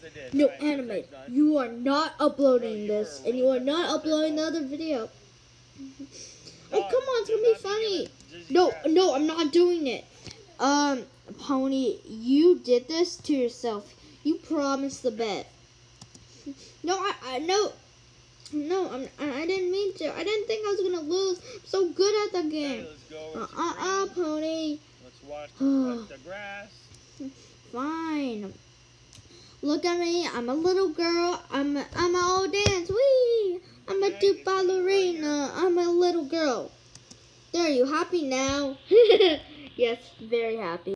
Did. No, Alright, anime. You are not uploading No, this, and you are not uploading the other video. Oh, come on, it's gonna be funny. No, no, I'm not doing it. Um, Pony, you did this to yourself. You promised the bet. No, I, I no, no, I'm, I, I didn't mean to. I didn't think I was gonna lose. I'm so good at the game. uh, uh, uh. Pony. Let's watch the, watch the grass. Look at me. I'm a little girl. I'm a, I'm a old dance. Wee. I'm a can ballerina. I'm a little girl. There, you happy now? yes, very happy.